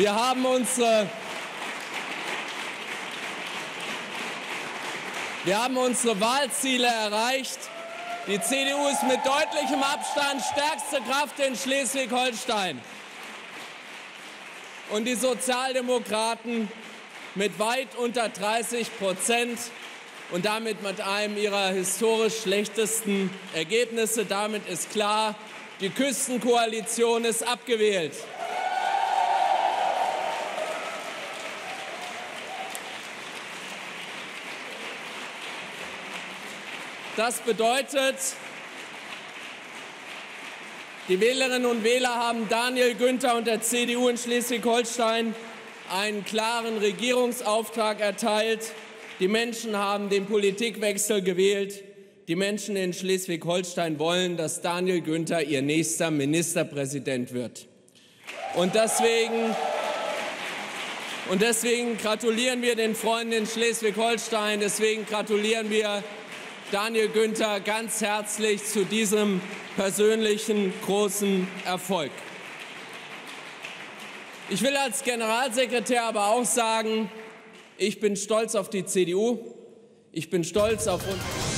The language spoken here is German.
Wir haben unsere Wir haben unsere Wahlziele erreicht. Die CDU ist mit deutlichem Abstand stärkste Kraft in Schleswig-Holstein. Und die Sozialdemokraten mit weit unter 30 Prozent und damit mit einem ihrer historisch schlechtesten Ergebnisse. Damit ist klar, die Küstenkoalition ist abgewählt. Das bedeutet, die Wählerinnen und Wähler haben Daniel Günther und der CDU in Schleswig-Holstein einen klaren Regierungsauftrag erteilt. Die Menschen haben den Politikwechsel gewählt. Die Menschen in Schleswig-Holstein wollen, dass Daniel Günther ihr nächster Ministerpräsident wird. Und deswegen, und deswegen gratulieren wir den Freunden in Schleswig-Holstein. Deswegen gratulieren wir Daniel Günther ganz herzlich zu diesem persönlichen großen Erfolg. Ich will als Generalsekretär aber auch sagen, ich bin stolz auf die CDU, ich bin stolz auf uns.